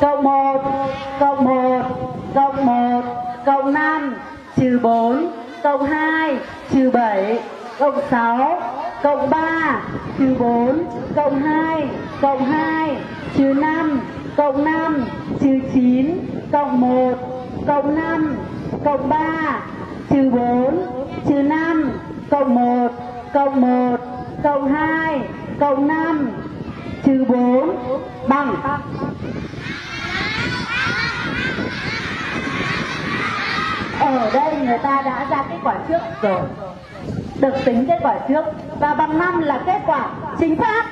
cộng 1 cộng 1 cộng 1 cộng 5 trừ 4 cộng 2 trừ 7 cộng 6 cộng 3 trừ 4 cộng 2 cộng 2 trừ 5 cộng 5 trừ 9 cộng 1 cộng 5 cộng 3 trừ 4 trừ 5 cộng 1 cộng 1 cộng 2 cộng 5 trừ 4 bằng. Ở đây người ta đã ra kết quả trước rồi. Được tính kết quả trước. Và bằng năm là kết quả chính xác.